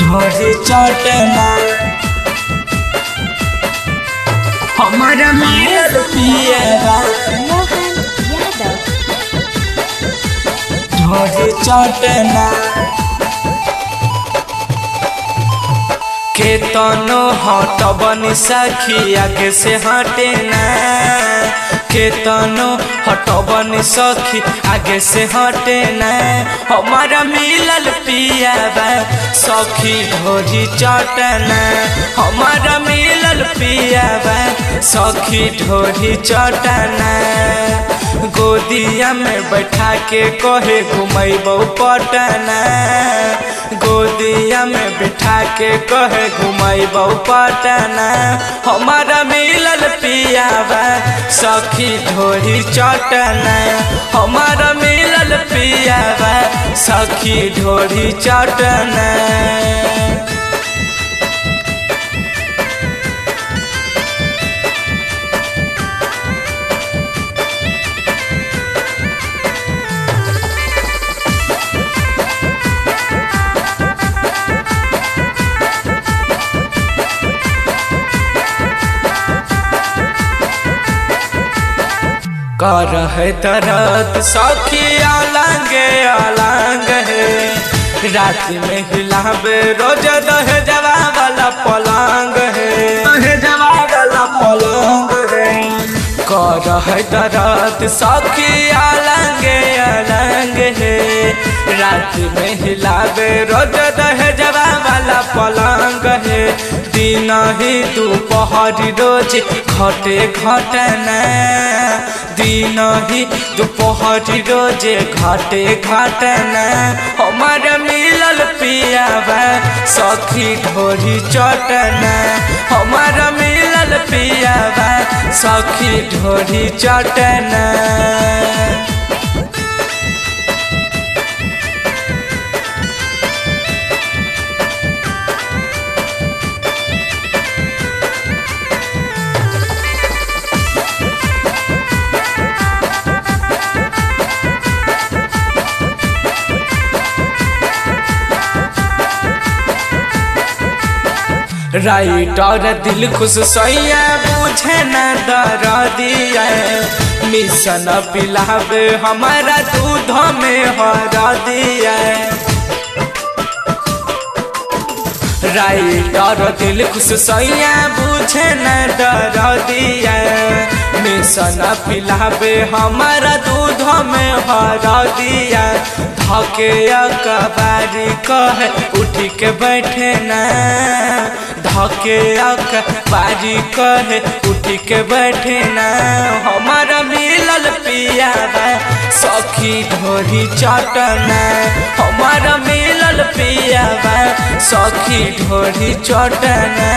ढोरी चटना हमारा मायर पियरा मोहन यादव चटना केतनो हटबन सखी आगे से हटे ना। केतनो हटबन सखी आगे से हटे ना। हमारा मिलल पियाबा सखी ढोरी चटना। हमारा मिलल पियाबा सखी ढोरी चटना। गोदिया में बैठा के कहे घुमैबौ पटना। गोदिया में बिठा के कहे, घुमैबौ पटना, हमारा मिलल पियाबा सखी ढोरी चटना, हमारा मिलल पियाबा सखी ढोरी चटना। कर है दर्द। सखी अलंग अलंग है। रात में हिलाबे, रोज दह जवा वाला पलंग है। दह जवा वाला पलंग है। कर है दर्द। सखी अलंग अलंग है। रात में हिलाबे, रोज दह जवा वाला पलंग है। दिन ही दोपहर रोज घटे घटना दिन दोपहरी दोपहर घाटे घटे घटना हमार मिलल पियाबा सखी ढोरी चटना हमार मिलल पियाबा सखी ढोरी चटना राइटर दिल खुश सैया बुझे न दर दिया। मिशन पिलावे हमारा दूध में हर दिया। राइटर दिल खुश सैया बुझे न डर दिया। मिशन पिलावे हमारा दूध में हर दिया। धके अकबारी कहे, उठी के बैठे ना। धके बाजी कहे उठ के बैठे ना हमारा मिलल पिया सखी ढोरी चटना। हमारा मिलल पिया सखी ढोरी चटना।